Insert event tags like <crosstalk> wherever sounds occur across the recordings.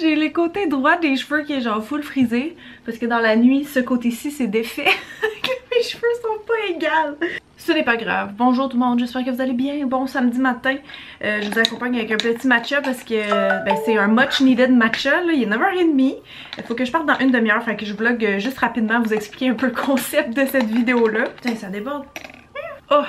J'ai le côté droit des cheveux qui est genre full frisé. Parce que dans la nuit, ce côté-ci c'est défait. <laughs> mes cheveux sont pas égales. Ce n'est pas grave. Bonjour tout le monde, j'espère que vous allez bien. Bon samedi matin, euh, je vous accompagne avec un petit matcha parce que ben, c'est un much needed matcha. Là. Il est 9h30. Il faut que je parte dans une demi-heure, fait que je vlog euh, juste rapidement vous expliquer un peu le concept de cette vidéo-là. Putain, ça déborde. Oh!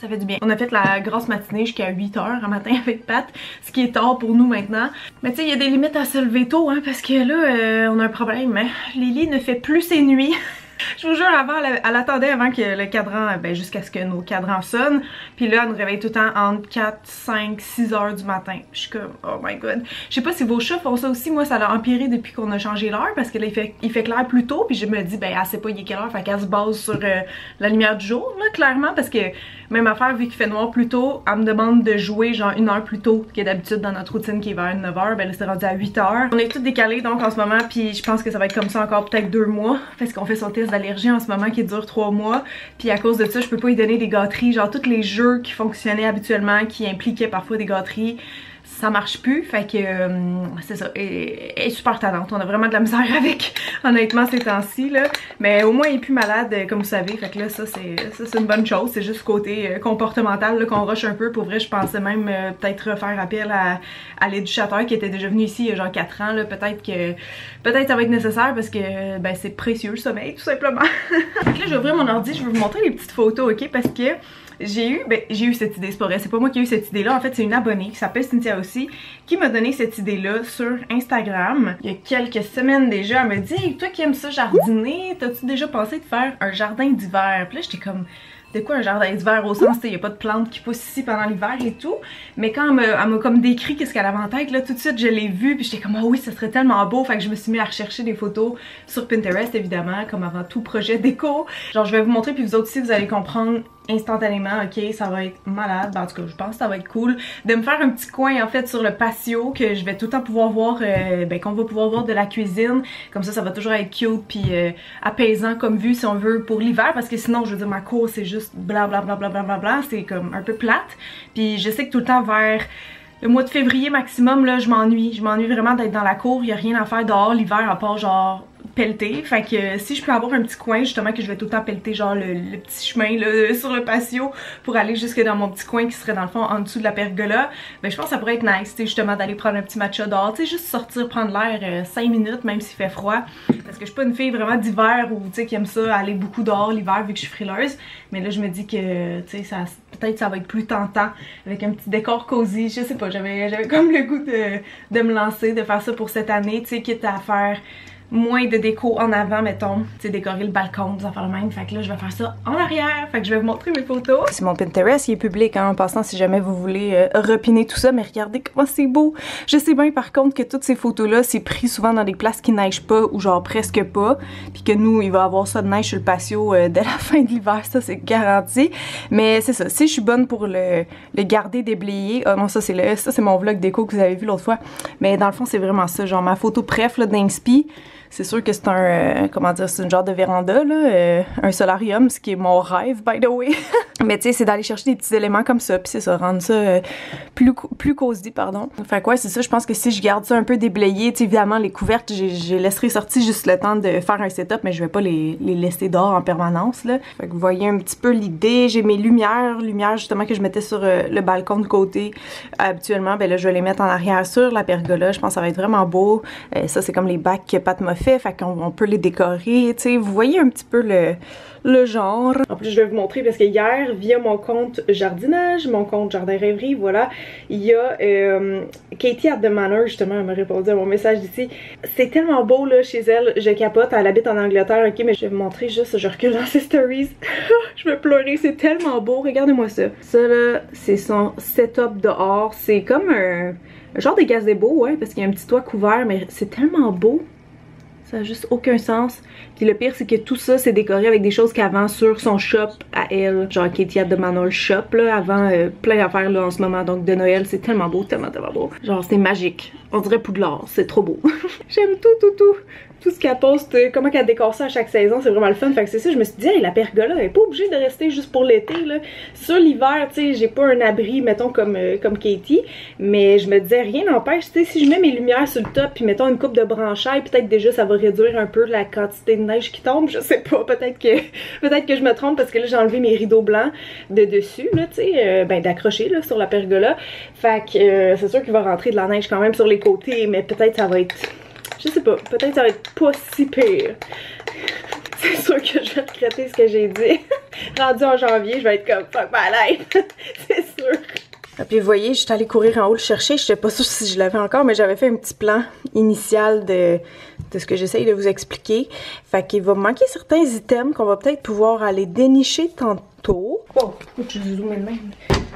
Ça fait du bien. On a fait la grosse matinée jusqu'à 8h un matin <laughs> avec Pat, ce qui est tard pour nous maintenant. Mais tu sais, il y a des limites à se lever tôt, hein, parce que là, euh, on a un problème. Hein. Lily ne fait plus ses nuits. <laughs> Je vous jure, avant, elle, attendait avant que le cadran, ben jusqu'à ce que nos cadrans sonnent. Puis là, elle nous réveille tout le temps entre 4, 5, 6 heures du matin. Je suis comme, oh my god. Je sais pas si vos chats font ça aussi. Moi, ça a empiré depuis qu'on a changé l'heure parce que là, il fait, il fait clair plus tôt. Puis je me dis, ben, elle sait pas il est quelle heure. Fait qu'elle se base sur euh, la lumière du jour, là, clairement. Parce que même affaire, vu qu'il fait noir plus tôt, elle me demande de jouer genre une heure plus tôt que d'habitude dans notre routine qui est vers 9h. Ben là, c'est rendu à 8h. On est tous décalés donc en ce moment. Puis je pense que ça va être comme ça encore peut-être deux mois. Parce qu'on fait son test d'allergie en ce moment qui dure trois mois. Puis à cause de ça, je peux pas y donner des gâteries. Genre tous les jeux qui fonctionnaient habituellement, qui impliquaient parfois des gâteries, ça marche plus. Fait que euh, c'est ça. Elle, est super talente. On a vraiment de la misère <laughs> avec, honnêtement, ces temps-ci. Mais au moins, elle est plus malade, euh, comme vous savez. Fait que là, ça, c'est une bonne chose. C'est juste côté euh, comportemental qu'on rush un peu. Pour vrai, je pensais même peut-être faire appel à, à l'éducateur qui était déjà venu ici il y a genre 4 ans. Peut-être que peut-être ça va être nécessaire parce que ben, c'est précieux le sommeil, tout simplement. <laughs> fait que là, je vais ouvrir mon ordi. Je vais vous montrer les petites photos, ok? Parce que j'ai eu, ben, j'ai eu cette idée, c'est pas vrai, c'est pas moi qui ai eu cette idée-là, en fait c'est une abonnée qui s'appelle Cynthia aussi, qui m'a donné cette idée-là sur Instagram. Il y a quelques semaines déjà, elle m'a dit hey, toi qui aimes ça jardiner, t'as-tu déjà pensé de faire un jardin d'hiver? Puis là j'étais comme de quoi un jardin d'hiver au sens, il n'y a pas de plantes qui poussent ici pendant l'hiver et tout. Mais quand elle m'a comme décrit qu'est-ce qu'elle avait en tête, là, tout de suite, je l'ai vu, puis j'étais comme, oh oui, ça serait tellement beau. Fait que je me suis mis à rechercher des photos sur Pinterest, évidemment, comme avant tout projet déco. Genre, je vais vous montrer, puis vous autres aussi, vous allez comprendre instantanément, ok, ça va être malade, en tout cas je pense que ça va être cool, de me faire un petit coin en fait sur le patio que je vais tout le temps pouvoir voir, euh, ben qu'on va pouvoir voir de la cuisine, comme ça ça va toujours être cute puis euh, apaisant comme vue si on veut pour l'hiver. Parce que sinon je veux dire ma cour c'est juste bla bla bla c'est comme un peu plate, puis je sais que tout le temps vers le mois de février maximum là je m'ennuie, je m'ennuie vraiment d'être dans la cour, il y a rien à faire dehors l'hiver à part genre pelleter. Fait que si je peux avoir un petit coin justement que je vais tout le temps pelleter genre le, petit chemin là, <laughs> sur le patio pour aller jusque dans mon petit coin qui serait dans le fond en dessous de la pergola, ben je pense que ça pourrait être nice justement d'aller prendre un petit matcha dehors, tu sais juste sortir prendre l'air 5 euh, minutes même s'il fait froid. Parce que je suis pas une fille vraiment d'hiver ou tu sais qui aime ça aller beaucoup dehors l'hiver vu que je suis frileuse. Mais là je me dis que tu sais ça peut-être ça va être plus tentant avec un petit décor cosy, je sais pas, j'avais comme le goût de, de me lancer, de faire ça pour cette année, tu sais quitte à faire moins de déco en avant, mettons, tu sais, décorer le balcon, des affaires le même. Fait que là, je vais faire ça en arrière. Fait que je vais vous montrer mes photos. C'est mon Pinterest, il est public, hein, en passant, si jamais vous voulez euh, repiner tout ça. Mais regardez comment c'est beau. Je sais bien, par contre, que toutes ces photos-là, c'est pris souvent dans des places qui neigent pas ou genre presque pas. Puis que nous, il va avoir ça de neige sur le patio euh, dès la <laughs> fin de l'hiver, ça, c'est garanti. Mais c'est ça, si je suis bonne pour le, garder déblayé, oh non, ça, c'est le, ça, c'est mon vlog déco que vous avez vu l'autre fois. Mais dans le fond, c'est vraiment ça, genre ma photo préf, d'Inspi. C'est sûr que c'est un, euh, comment dire, c'est une genre de véranda, euh, un solarium, ce qui est mon rêve, by the way. <laughs> Mais tu sais, c'est d'aller chercher des petits éléments comme ça, puis c'est ça, rendre ça euh, plus, plus cosy, pardon. Fait quoi, c'est ça, je pense que si je garde ça un peu déblayé, tu évidemment, les couvertes, je laisserai sortir juste le temps de faire un setup, mais je vais pas les, les laisser dehors en permanence, là. Fait que vous voyez un petit peu l'idée, j'ai mes lumières, lumières justement que je mettais sur le balcon de côté. Habituellement, ben là, je vais les mettre en arrière sur la pergola, je pense que ça va être vraiment beau. ça, c'est comme les bacs que Pat m'a fait, fait qu'on peut les décorer, tu sais, vous voyez un petit peu le, le genre. En plus, je vais vous montrer parce que hier, via mon compte jardinage, mon compte jardin rêverie, voilà, il y a euh, Katie at the Manor, justement, elle m'a répondu à mon message d'ici. C'est tellement beau, là, chez elle, je capote, elle habite en Angleterre, ok, mais je vais vous montrer juste, je recule dans ses stories. <laughs> je vais pleurer, c'est tellement beau, regardez-moi ça. Ça, là, c'est son setup dehors, c'est comme un... genre de gazebo, ouais, parce qu'il y a un petit toit couvert, mais c'est tellement beau. Ça n'a juste aucun sens. Puis le pire, c'est que tout ça, c'est décoré avec des choses qu'avant sur son shop à elle. Genre Katie de Manor Shop, là, avant euh, plein d'affaires là en ce moment. Donc de Noël, c'est tellement beau, tellement, tellement beau. Genre, c'est magique. On dirait Poudlard, c'est trop beau. <laughs> J'aime tout, tout, tout tout ce qu'elle poste, euh, comment qu'elle décore ça à chaque saison, c'est vraiment le fun. Fait que c'est ça, je me suis dit, hey, la pergola, elle est pas obligée de rester juste pour l'été, là. Sur l'hiver, tu sais, j'ai pas un abri, mettons, comme, euh, comme Katie, mais je me disais, rien n'empêche, tu sais, si je mets mes lumières sur le top, puis mettons une coupe de branchailles, peut-être déjà ça va réduire un peu la quantité de neige qui tombe, je sais pas, peut-être que <laughs> peut-être que je me trompe parce que là, j'ai enlevé mes rideaux blancs de dessus, là, tu sais, euh, ben d'accrocher, là, sur la pergola. Fait que c'est sûr qu'il va rentrer de la neige quand même sur les côtés, mais peut-être ça va être je sais pas, peut-être ça va être pas si pire. <laughs> C'est sûr que je vais regretter ce que j'ai dit. <laughs> Rendu en janvier, je vais être comme fuck my life. C'est sûr. Puis vous voyez, j'étais allée courir en haut le chercher. Je sais pas sûre si je l'avais encore, mais j'avais fait un petit plan initial de, de ce que j'essaye de vous expliquer. Fait qu'il va manquer certains items qu'on va peut-être pouvoir aller dénicher tantôt. Oh, je de même.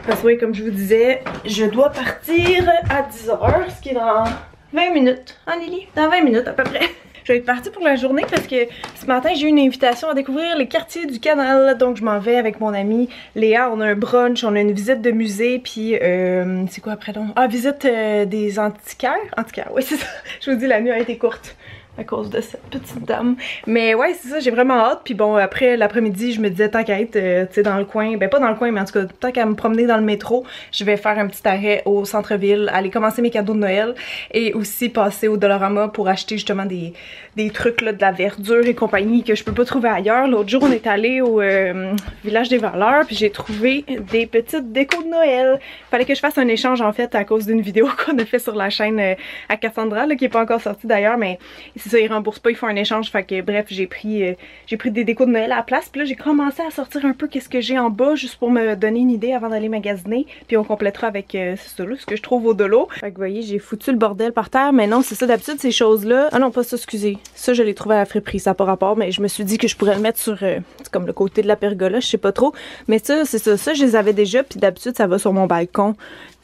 Parce que oui, comme je vous disais, je dois partir à 10h, ce qui est dans 20 minutes. Ah, Lily? Dans 20 minutes à peu près. Je vais être partie pour la journée parce que ce matin j'ai eu une invitation à découvrir les quartiers du canal. Donc je m'en vais avec mon amie Léa, on a un brunch, on a une visite de musée puis euh, c'est quoi après donc? Ah visite euh, des antiquaires, antiquaires, oui c'est ça, <laughs> je vous dis la nuit a été courte à cause de cette petite dame. Mais ouais, c'est ça, j'ai vraiment hâte. Puis bon, après l'après-midi, je me disais, tant qu'à être, euh, tu dans le coin, ben pas dans le coin, mais en tout cas, tant qu'à me promener dans le métro, je vais faire un petit arrêt au centre-ville, aller commencer mes cadeaux de Noël et aussi passer au Dollarama pour acheter justement des, des trucs là, de la verdure et compagnie que je peux pas trouver ailleurs. L'autre jour, on est allé au euh, village des valeurs, puis j'ai trouvé des petites décos de Noël. Fallait que je fasse un échange en fait à cause d'une vidéo <laughs> qu'on a fait sur la chaîne euh, à Cassandra, là, qui est pas encore sortie d'ailleurs, mais c'est ça, ils remboursent pas, ils font un échange. Fait que bref, j'ai pris euh, j'ai pris des décos de Noël à la place. Puis là, j'ai commencé à sortir un peu qu'est-ce que j'ai en bas, juste pour me donner une idée avant d'aller magasiner. Puis on complétera avec euh, ça là, ce que je trouve au delà. Fait que vous voyez, j'ai foutu le bordel par terre. Mais non, c'est ça d'habitude, ces choses-là. Ah non, pas ça, excusez. Ça, je l'ai trouvé à la friperie, ça n'a pas rapport. Mais je me suis dit que je pourrais le mettre sur euh, comme le côté de la pergola, je sais pas trop. Mais ça, c'est ça. Ça, je les avais déjà. Puis d'habitude, ça va sur mon balcon.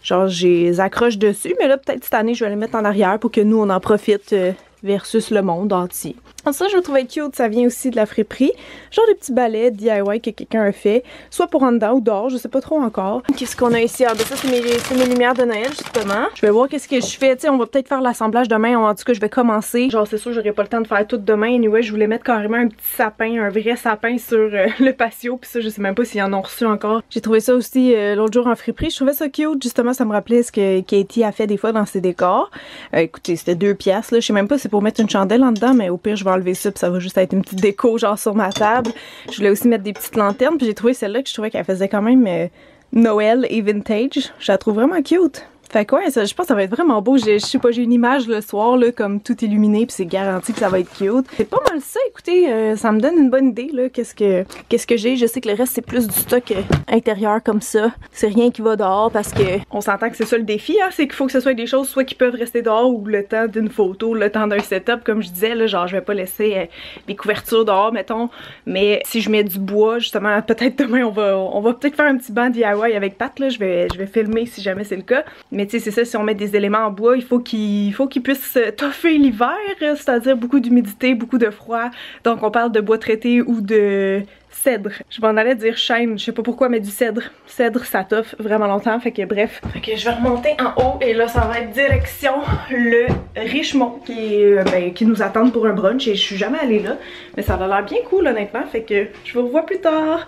Genre, les accroche dessus, mais là, peut-être cette année, je vais les mettre en arrière pour que nous, on en profite versus le monde entier. Ça, je trouvais cute, ça vient aussi de la friperie. Genre des petits balais DIY que quelqu'un a fait, soit pour en dedans ou dehors, je sais pas trop encore. Qu'est-ce qu'on a ici? Ah ben ça, c'est mes, lumières de Noël, justement. Je vais voir qu'est-ce que je fais. Tu sais, on va peut-être faire l'assemblage demain, en tout cas, je vais commencer. Genre, c'est sûr, j'aurai pas le temps de faire tout demain. Anyway, je voulais mettre carrément un petit sapin, un vrai sapin sur euh, <laughs> le patio, puis ça, je sais même pas s'ils en ont reçu encore. J'ai trouvé ça aussi euh, l'autre jour en friperie. Je trouvais ça cute, justement, ça me rappelait ce que Katie a fait des fois dans ses décors. Euh, écoutez, c'était deux pièces, là. Je sais même pas si c'est pour mettre une chandelle en dedans, mais au pire, je vais enlever ça, puis ça va juste être une petite déco genre sur ma table. Je voulais aussi mettre des petites lanternes, puis j'ai trouvé celle-là que je trouvais qu'elle faisait quand même euh, Noël et vintage. Je la trouve vraiment cute. Fait que ouais, ça, je pense que ça va être vraiment beau. Je sais pas, j'ai une image le soir, là, comme tout illuminé, puis c'est garanti que ça va être cute. C'est pas mal ça, écoutez, euh, ça me donne une bonne idée, là, qu'est-ce que qu'est-ce que j'ai. Je sais que le reste, c'est plus du stock euh, intérieur comme ça. C'est rien qui va dehors parce que on s'entend que c'est ça le défi, hein, c'est qu'il faut que ce soit des choses soit qui peuvent rester dehors ou le temps d'une photo, le temps d'un setup, comme je disais, là, genre je vais pas laisser euh, des couvertures dehors, mettons, mais si je mets du bois, justement, <laughs> peut-être demain, on va on va peut-être faire un petit banc DIY avec Pat, là, je vais, je vais filmer si jamais c'est le cas. Tu sais, c'est ça, si on met des éléments en bois, il faut qu'il faut qu'il puisse toffer l'hiver, c'est-à-dire beaucoup d'humidité, beaucoup de froid. Donc on parle de bois traité ou de cèdre. Je m'en allais dire chêne, je sais pas pourquoi, mais du cèdre. Cèdre, ça toffe vraiment longtemps, fait que bref. Que je vais remonter en haut et là, ça va être direction le Richemont qui, euh, ben, qui nous attend pour un brunch et je suis jamais allée là. Mais ça a l'air bien cool, honnêtement, fait que je vous revois plus tard.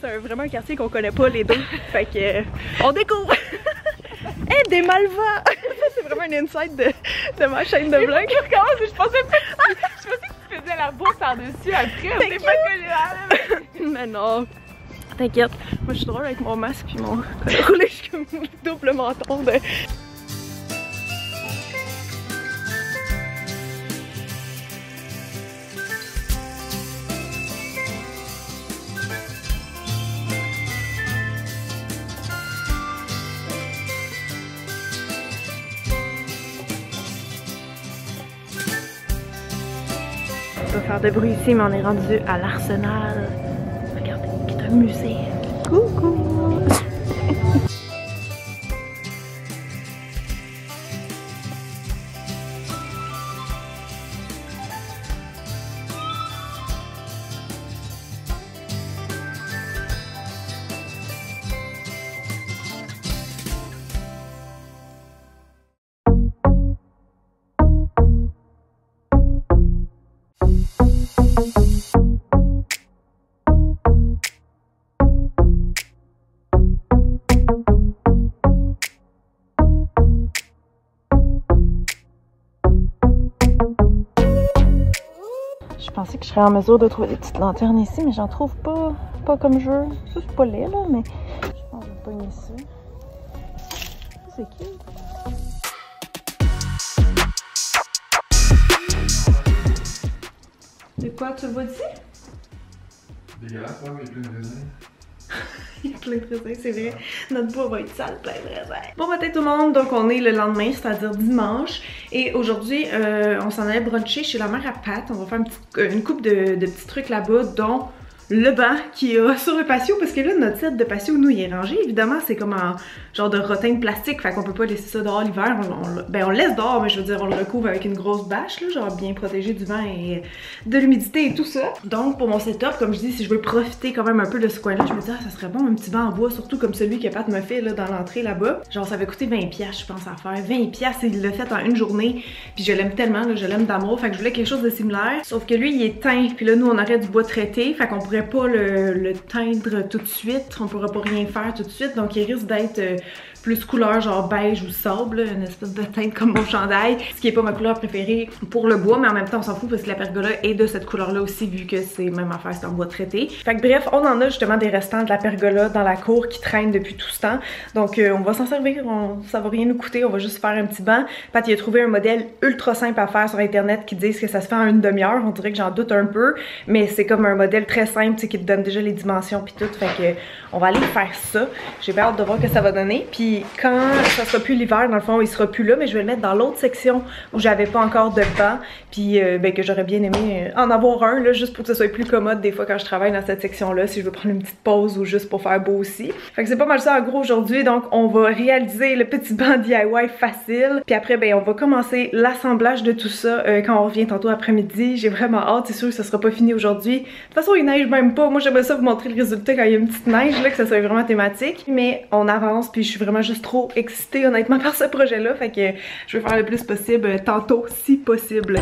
C'est vraiment un quartier qu'on connaît pas les deux. fait que euh, on découvre! <laughs> hey, des malvas! <laughs> c'est vraiment une insight de, de ma chaîne de vlog. je pensais, <laughs> je pensais que tu faisais la bourse par-dessus après. C'est pas que Mais non. T'inquiète, moi je suis drôle avec mon masque puis mon roulé, je comme double menton de faire de bruit ici, mais on est rendu à l'Arsenal. Regardez, qui est un musée. Pensais que je serais en mesure de trouver des petites lanternes ici, mais j'en trouve pas, pas comme je veux. Ça, c'est pas laid, là, mais je pense que je vais pogner ça. Ça, C'est qui? C'est quoi, tu le vois d'ici? Dégueulasse, ouais, a plein de raisins. <laughs> Plein de raisins, c'est vrai. Notre bois va être sale, plein de raisins. Bon matin tout le monde, donc on est le lendemain, c'est-à-dire dimanche. Et aujourd'hui, euh, on s'en allait bruncher chez la mère à Pat. On va faire une, petite- euh, une coupe de, de petits trucs là-bas, dont le banc qui est <laughs> sur le patio. Parce que là, notre set de patio, nous, il est rangé. Évidemment, c'est comme en genre de rotin de plastique, fait qu'on peut pas laisser ça dehors l'hiver. On, ben, on le laisse dehors, mais je veux dire, on le recouvre avec une grosse bâche, là, genre bien protégé du vent et de l'humidité et tout ça. Donc, pour mon setup, comme je dis, si je veux profiter quand même un peu de ce coin-là, je me dis, ah, ça serait bon un petit banc en bois, surtout comme celui que Pat me fait là, dans l'entrée là-bas. Genre, ça avait coûté 20$, piastres, je pense, à faire. 20$, piastres, il l'a fait en une journée. Puis je l'aime tellement, là, je l'aime d'amour. Fait que je voulais quelque chose de similaire. Sauf que lui, il est teint. Puis là, nous, on aurait du bois traité. Fait qu'on pas le, teindre tout de suite. On pourrait pas rien faire tout de suite. Donc, il risque d'être. Plus couleur genre beige ou sable, une espèce de teinte comme mon chandail, ce qui est pas ma couleur préférée pour le bois, mais en même temps on s'en fout parce que la pergola est de cette couleur là aussi vu que c'est même affaire, c'est en bois traité. Fait que bref, on en a justement des restants de la pergola dans la cour qui traînent depuis tout ce temps, donc euh, on va s'en servir, ça va rien nous coûter, on va juste faire un petit banc. Pat il a trouvé un modèle ultra simple à faire sur internet qui disent que ça se fait en une demi-heure, on dirait que j'en doute un peu, mais c'est comme un modèle très simple qui te donne déjà les dimensions puis tout, fait que on va aller faire ça. J'ai bien hâte de voir que ça va donner. Puis quand ça sera plus l'hiver, dans le fond, il sera plus là, mais je vais le mettre dans l'autre section où j'avais pas encore de banc. Puis euh, ben, que j'aurais bien aimé euh, en avoir un, là, juste pour que ce soit plus commode des fois quand je travaille dans cette section-là, si je veux prendre une petite pause ou juste pour faire beau aussi. Fait que c'est pas mal ça en gros aujourd'hui. Donc on va réaliser le petit <laughs> banc DIY facile. Puis après, ben on va commencer l'assemblage de tout ça euh, quand on revient tantôt après-midi. J'ai vraiment hâte, c'est sûr que ça sera pas fini aujourd'hui. De toute façon, il neige même pas. Moi, j'aimerais ça vous montrer le résultat quand il y a une petite neige, là, que ça soit vraiment thématique. Mais on avance, puis je suis vraiment juste trop excitée, honnêtement, par ce projet-là. Fait que je vais faire le plus possible euh, tantôt, si possible.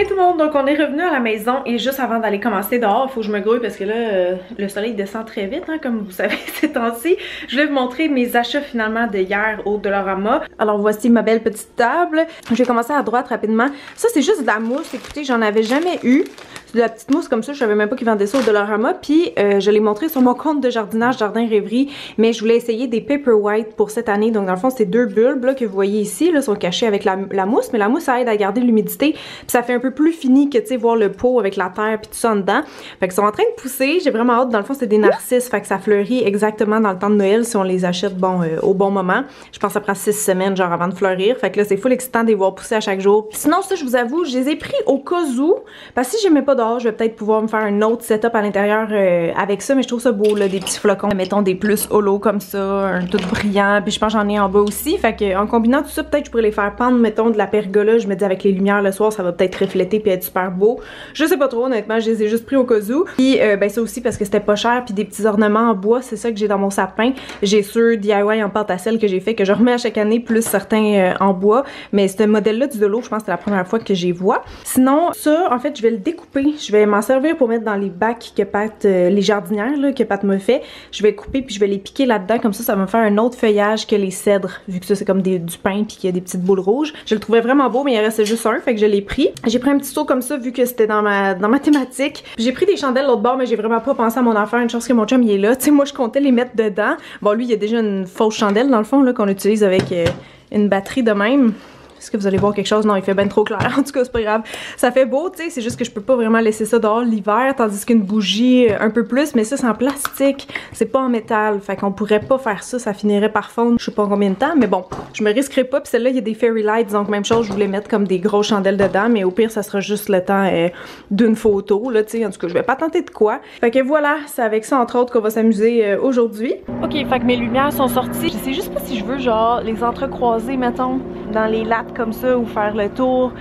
Et tout le monde, donc on est revenu à la maison et juste avant d'aller commencer dehors, il faut que je me grouille parce que là, euh, le soleil descend très vite, hein, comme vous savez <laughs> ces temps-ci. Je vais vous montrer mes achats finalement de hier au Dollarama. Alors voici ma belle petite table. Je vais commencer à droite rapidement. Ça c'est juste de la mousse, écoutez, j'en avais jamais eu. C'est de la petite mousse comme ça, je savais même pas qu'ils vendaient ça au Dollarama. Puis euh, je l'ai montré sur mon compte de jardinage Jardin Rêverie, mais je voulais essayer des Paper White pour cette année. Donc dans le fond, ces deux bulbes là, que vous voyez ici là, sont cachés avec la, la mousse, mais la mousse ça aide à garder l'humidité. Puis ça fait un peu plus fini que tu sais voir le pot avec la terre puis tout ça en dedans. Fait qu'ils sont en train de pousser. J'ai vraiment hâte. Dans le fond, c'est des narcisses, fait que ça fleurit exactement dans le temps de Noël si on les achète bon euh, au bon moment. Je pense après six semaines genre avant de fleurir. Fait que là, c'est full excitant de les voir pousser à chaque jour. Sinon, ça, je vous avoue, je les ai pris au cas où. Parce que si j'aimais pas je vais peut-être pouvoir me faire un autre setup à l'intérieur euh, avec ça. Mais je trouve ça beau, là, des petits flocons. Mettons des plus holo comme ça, un tout brillant. Puis je pense j'en ai en bas aussi. Fait que en combinant tout ça, peut-être je pourrais les faire pendre, mettons, de la pergola. Je me dis avec les lumières le soir, ça va peut-être refléter puis être super beau. Je sais pas trop, honnêtement, je les ai juste pris au cas où. Puis euh, ben ça aussi parce que c'était pas cher. Puis des petits ornements en bois, c'est ça que j'ai dans mon sapin. J'ai ceux DIY en pâte à sel que j'ai fait, que je remets à chaque année, plus certains euh, en bois. Mais ce modèle-là du Dolo, je pense que c'est la première fois que j'y vois. Sinon, ça, en fait, je vais le découper. Je vais m'en servir pour mettre dans les bacs que Pat, euh, les jardinières que Pat me fait. Je vais couper puis je vais les piquer là-dedans. Comme ça, ça va me faire un autre feuillage que les cèdres, vu que ça, c'est comme des, du pain puis qu'il y a des petites boules rouges. Je le trouvais vraiment beau, mais il restait juste un, fait que je l'ai pris. J'ai pris un petit seau comme ça, vu que c'était dans ma, dans ma thématique. J'ai pris des chandelles l'autre bord, mais j'ai vraiment pas pensé à mon affaire. Une chance que mon chum il est là. Tu sais, moi, je comptais les mettre dedans. Bon, lui, il y a déjà une fausse chandelle, dans le fond, qu'on utilise avec euh, une batterie de même. Est-ce que vous allez voir quelque chose? Non, il fait bien trop clair. <laughs> En tout cas, c'est pas grave. Ça fait beau, tu sais. C'est juste que je peux pas vraiment laisser ça dehors l'hiver, tandis qu'une bougie, euh, un peu plus. Mais ça, c'est en plastique. C'est pas en métal. Fait qu'on pourrait pas faire ça. Ça finirait par fondre, je sais pas combien de temps. Mais bon, je me risquerai pas. Puis celle-là, il y a des fairy lights. Donc, même chose, je voulais mettre comme des grosses chandelles dedans. Mais au pire, ça sera juste le temps euh, d'une photo, là, tu sais. En tout cas, je vais pas tenter de quoi. Fait que voilà, c'est avec ça, entre autres, qu'on va s'amuser euh, aujourd'hui. Ok, fait que mes lumières sont sorties. Je sais juste pas si je veux, genre, les entrecroiser, mettons, dans les lattes comme ça ou faire le tour.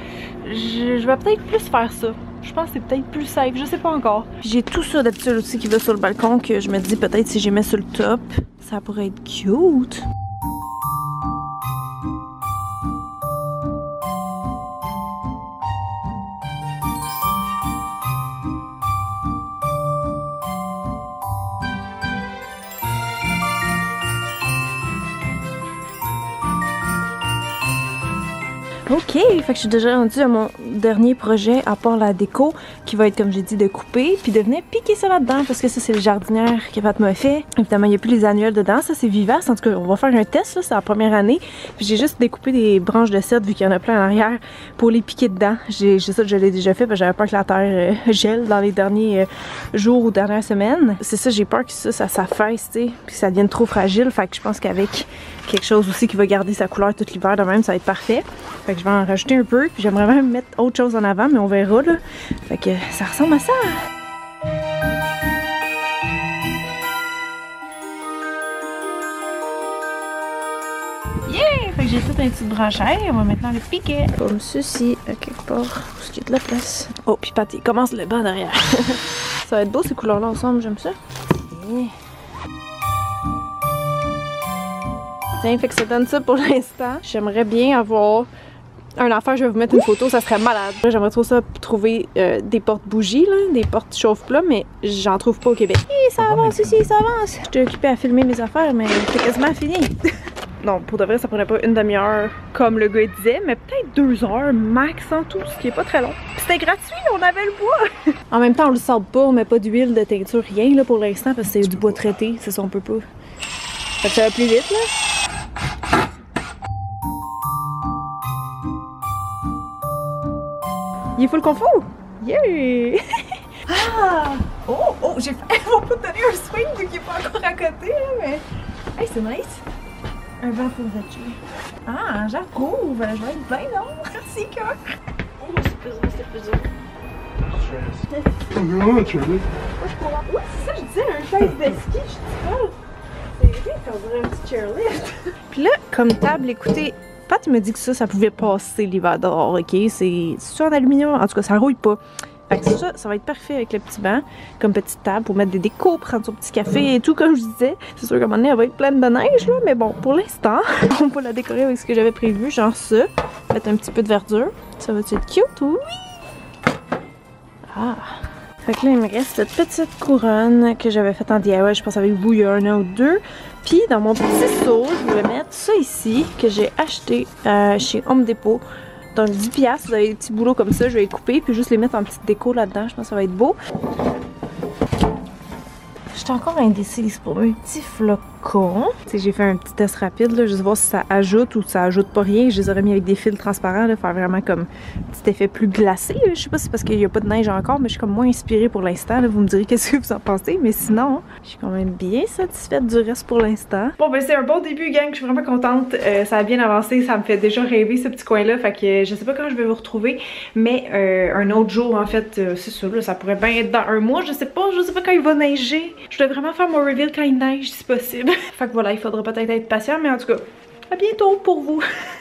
Je, vais peut-être plus faire ça. Je pense que c'est peut-être plus safe, je sais pas encore. J'ai tout ça d'habitude aussi qui va sur le balcon que je me dis peut-être si j'y mets sur le top, ça pourrait être cute. Fait que je suis déjà rendue à mon dernier projet à part la déco qui va être comme j'ai dit de couper puis de venir piquer ça là-dedans parce que ça c'est le jardinière qui m'a fait. Évidemment il n'y a plus les annuels dedans, ça c'est vivace. En tout cas on va faire un test c'est la première année. Puis j'ai juste découpé des branches de cèdre vu qu'il y en a plein en arrière pour les piquer dedans. J'ai ça je l'ai déjà fait parce que j'avais peur que la terre euh, <laughs> gèle dans les derniers euh, jours ou dernières semaines. C'est ça j'ai peur que ça ça s'affaisse tu sais puis que ça devienne trop fragile. Fait que je pense qu'avec quelque chose aussi qui va garder sa couleur tout l'hiver de même ça va être parfait. Fait que je vais en rajouter un peu. Puis j'aimerais même mettre autre chose en avant, mais on verra là. Fait que ça ressemble à ça. Yeah! Fait que j'ai tout un petit branchère. On va maintenant le piquer. Comme ceci, à quelque part, pour ce qui est de la place. Oh, puis Patty, commence le bas derrière. <laughs> ça va être beau ces couleurs-là ensemble, j'aime ça. Yeah. Tiens, fait que ça donne ça pour l'instant. J'aimerais bien avoir un affaire, je vais vous mettre une photo, ça serait malade. J'aimerais trop ça trouver euh, des portes bougies, là, des portes chauffe-plat, mais j'en trouve pas au Québec. Hi, ça avance ici, ça avance. J'étais occupée à filmer mes affaires, mais c'est quasiment fini. <laughs> non, pour de vrai, ça prenait pas une demi-heure comme le gars disait, mais peut-être deux heures max en tout, ce qui est pas très long. C'était gratuit, on avait le bois. <laughs> en même temps, on le sort pas, on met pas d'huile, de teinture, rien là pour l'instant, parce que c'est du bois traité, c'est ça, on peut pas. Ça va plus vite, là. Il est full confus! Yeah! ah! Oh! Oh! J'ai fait. <laughs> On peut donner un swing vu qu'il est pas encore à côté, là, mais. Hey, c'est nice! Un vent pour voiture. Ah, j'approuve! Je vais être bien, non? Merci, cœur! Oh, c'est pesant, c'est pesant. Vraiment, tu veux? Oui, c'est ça, je disais, un chaise de ski, je dis pas. C'est bien qu'on dirait un petit chairlift. Puis là, comme table, écoutez, Pat me dit que ça, ça pouvait passer l'hiver dehors, ok? C'est en aluminium, en tout cas, ça rouille pas. Fait que ça, ça va être parfait avec le petit banc, comme petite table pour mettre des décos, prendre son petit café et tout, comme je disais. C'est sûr qu'à un moment donné, elle va être pleine de neige, là, mais bon, pour l'instant, <laughs> on va la décorer avec ce que j'avais prévu, genre ça. Mettre un petit peu de verdure. Ça va être cute? Oui! Ah! Fait que là, il me reste cette petite couronne que j'avais faite en DIY, je pense avec vous il y un an ou deux. Puis dans mon petit seau, je vais mettre ça ici que j'ai acheté euh, chez Home Depot. Donc 10 piastres, vous avez des petits boulots comme ça, je vais les couper puis juste les mettre en petite déco là-dedans, je pense que ça va être beau. J'étais encore indécise pour un petit flocon. J'ai fait un petit test rapide, là, juste voir si ça ajoute ou ça ajoute pas rien. Je les aurais mis avec des fils transparents, là, faire vraiment comme un petit effet plus glacé. Je sais pas si c'est parce qu'il n'y a pas de neige encore, mais je suis comme moins inspirée pour l'instant. Vous me direz <laughs> qu'est-ce que vous en pensez, mais sinon, je suis quand même bien satisfaite du reste pour l'instant. Bon, ben c'est un bon début, gang. Je suis vraiment contente. Euh, ça a bien avancé. Ça me fait déjà rêver ce petit coin-là. Fait que je sais pas quand je vais vous retrouver, mais euh, un autre jour, en fait, euh, c'est sûr, ça pourrait bien être dans un mois. Je sais pas, je sais pas quand il va neiger. Je dois vraiment faire mon reveal quand il neige, si possible. Fait que voilà, il faudra peut-être être patient, mais en tout cas, à bientôt pour vous. <laughs>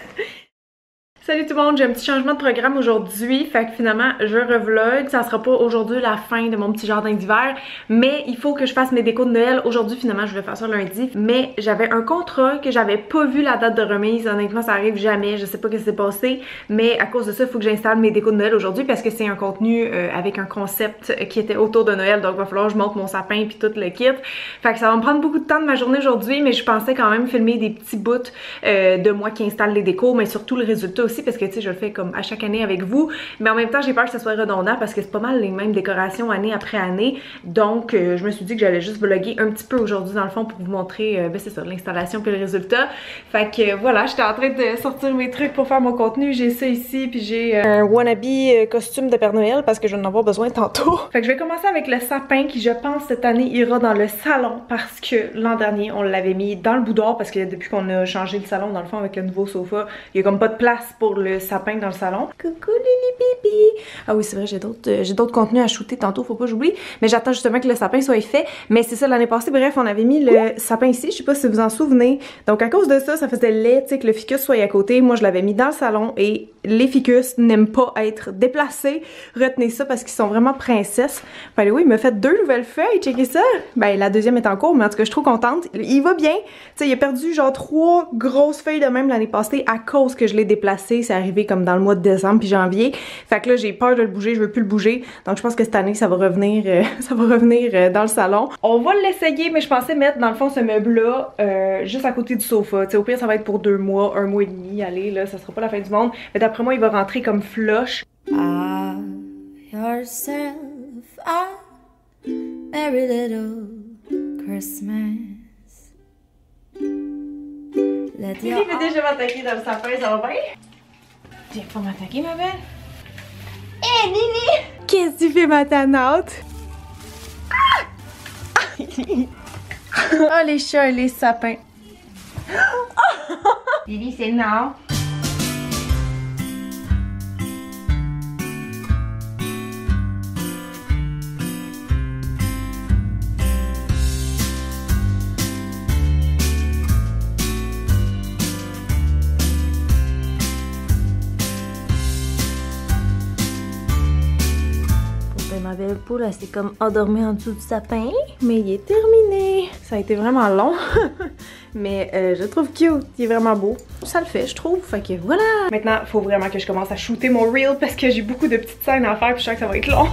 Salut tout le monde, j'ai un petit changement de programme aujourd'hui, fait que finalement je revlog, ça sera pas aujourd'hui la fin de mon petit jardin d'hiver, mais il faut que je fasse mes décos de Noël. Aujourd'hui finalement je vais faire ça lundi, mais j'avais un contrat que j'avais pas vu la date de remise, honnêtement ça arrive jamais, je sais pas ce qui s'est passé, mais à cause de ça il faut que j'installe mes décos de Noël aujourd'hui parce que c'est un contenu euh, avec un concept qui était autour de Noël, donc il va falloir que je monte mon sapin puis tout le kit. Fait que ça va me prendre beaucoup de temps de ma journée aujourd'hui, mais je pensais quand même filmer des petits bouts euh, de moi qui installe les décos, mais surtout le résultat aussi parce que tu sais je le fais comme à chaque année avec vous mais en même temps j'ai peur que ça soit redondant parce que c'est pas mal les mêmes décorations année après année. Donc euh, je me suis dit que j'allais juste vlogger un petit peu aujourd'hui dans le fond pour vous montrer euh, ben c'est ça l'installation puis le résultat. Fait que euh, voilà j'étais en train de sortir mes trucs pour faire mon contenu. J'ai ça ici puis j'ai un wannabe costume de Père Noël parce que je vais en avoir besoin tantôt. <laughs> Fait que je vais commencer avec le sapin qui je pense cette année ira dans le salon parce que l'an dernier on l'avait mis dans le boudoir parce que depuis qu'on a changé le salon dans le fond avec le nouveau sofa il y a comme pas de place pour le sapin dans le salon. Coucou Lily Bibi! Ah oui, c'est vrai, j'ai d'autres euh, contenus à shooter tantôt, faut pas j'oublie. Mais j'attends justement que le sapin soit fait. Mais c'est ça, l'année passée, bref, on avait mis le sapin ici. Je sais pas si vous en souvenez. Donc à cause de ça, ça faisait laid, que le ficus soit à côté. Moi, je l'avais mis dans le salon et les ficus n'aiment pas être déplacés. Retenez ça parce qu'ils sont vraiment princesses. Ben oui, il m'a fait deux nouvelles feuilles, checkez ça. Ben la deuxième est en cours, mais en tout cas, je suis trop contente. Il va bien. Tu sais, il a perdu genre trois grosses feuilles de même l'année passée à cause que je l'ai déplacé. C'est arrivé comme dans le mois de décembre puis janvier. Fait que là, j'ai peur de le bouger, je veux plus le bouger. Donc je pense que cette année, ça va revenir, euh, <laughs> ça va revenir euh, dans le salon. On va l'essayer, mais je pensais mettre dans le fond ce meuble-là euh, juste à côté du sofa. Tu sais, au pire, ça va être pour deux mois, un mois et demi. Allez, là, ça sera pas la fin du monde. Mais d'après moi, il va rentrer comme flush. Ah, yourself a merry little Christmas. Let your déjà m'attaquer dans le sapin, ça va bien? Viens pas m'attaquer, ma belle. Hé, Lily! Qu'est-ce que tu fais, ma tanante? Ah! oh, <laughs> les chats et les sapins. Lily, c'est non. S'est comme endormie en dessous du sapin, mais il est terminé. Ça a été vraiment long, <laughs> mais euh, je le trouve cute, il est vraiment beau. Ça le fait, je trouve, fait que voilà. Maintenant, faut vraiment que je commence à shooter mon reel parce que j'ai beaucoup de petites scènes à faire puis je sens que ça va être long.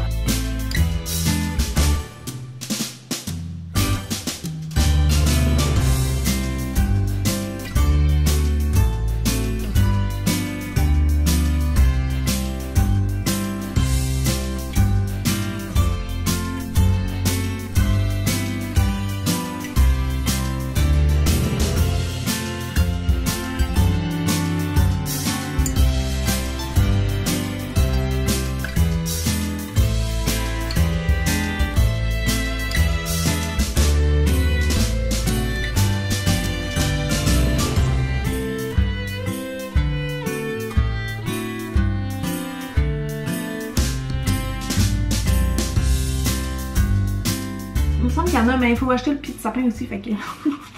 Mais il faut acheter le pied sapin aussi, fait que... <laughs>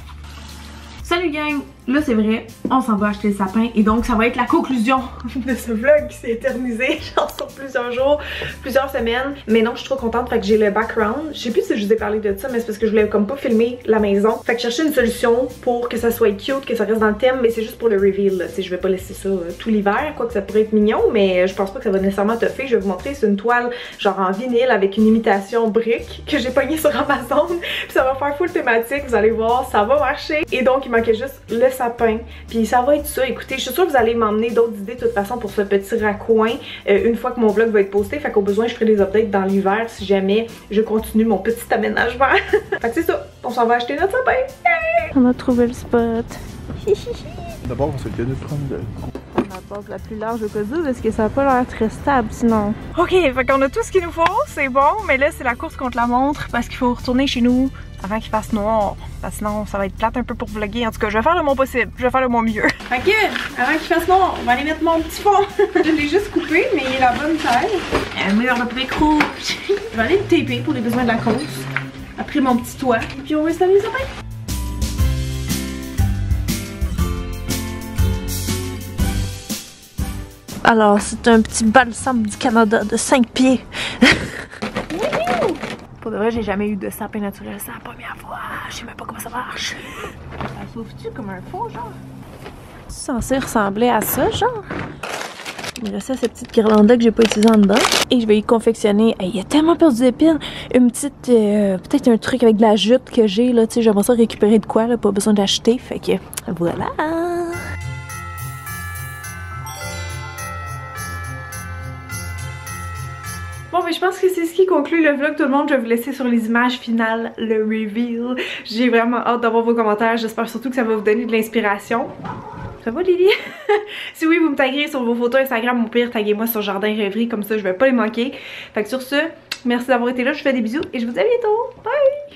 Salut gang! Là c'est vrai, on s'en va acheter le sapin et donc ça va être la conclusion <laughs> de ce vlog qui s'est éternisé <laughs> genre sur plusieurs jours, plusieurs semaines. Mais non, je suis trop contente, fait que j'ai le background. Je sais plus si je vous ai parlé de ça, mais c'est parce que je voulais comme pas filmer la maison. Fait que je cherchais une solution pour que ça soit cute, que ça reste dans le thème, mais c'est juste pour le reveal. Là. Je vais pas laisser ça euh, tout l'hiver, quoi que ça pourrait être mignon, mais je pense pas que ça va nécessairement faire. Je vais vous montrer, c'est une toile genre en vinyle avec une imitation brique que j'ai pognée sur Amazon. <laughs> Puis ça va faire full thématique, vous allez voir, ça va marcher. Et donc il manquait juste le sapin. Puis ça va être ça. Écoutez, je suis sûre que vous allez m'emmener d'autres idées de toute façon pour ce petit raccoin euh, une fois que mon vlog va être posté. Fait qu'au besoin, je ferai des updates dans l'hiver si jamais je continue mon petit aménagement. <laughs> fait que c'est ça. On s'en va acheter notre sapin. Yay! On a trouvé le spot. <laughs> D'abord, on s'est de prendre de. La porte la plus large au cas où parce que ça a pas l'air très stable sinon. Ok, fait qu'on a tout ce qu'il nous faut, c'est bon, mais là c'est la course contre la montre parce qu'il faut retourner chez nous avant qu'il fasse noir. Parce que sinon ça va être plate un peu pour vlogger. En tout cas, je vais faire le moins possible, je vais faire le moins mieux. <laughs> Que, avant qu'il fasse noir, on va aller mettre mon petit fond. <laughs> je l'ai juste coupé, mais il est la bonne taille. Un mur de briques rouges. <laughs> je vais aller le taper pour les besoins de la course. Après mon petit toit. Et puis on va installer les sapins. Alors, c'est un petit balsam du Canada de 5 pieds. Pour de vrai, j'ai jamais eu de sapin naturel, c'est la première fois. Je sais même pas comment ça marche. Ça s'ouvre-tu comme un faux, genre? censé ressembler à ça, genre? Il me restait cette petite guirlande que j'ai pas utilisée en dedans. Et je vais y confectionner. Hey, il y a tellement perdu d'épines. Une petite. euh, Peut-être un truc avec de la jute que j'ai, là. Tu sais, j'aimerais ça récupérer de quoi, là. Pas besoin d'acheter. Fait que. Voilà. Je pense que c'est ce qui conclut le vlog, tout le monde. Je vais vous laisser sur les images finales, le reveal. J'ai vraiment hâte d'avoir vos commentaires. J'espère surtout que ça va vous donner de l'inspiration. Ça va, Lily? <laughs> si oui, vous me taguerez sur vos photos Instagram, au pire, taguez-moi sur Jardin Rêverie, comme ça je vais pas les manquer. Fait que sur ce, merci d'avoir été là, je vous fais des bisous et je vous dis à bientôt. Bye!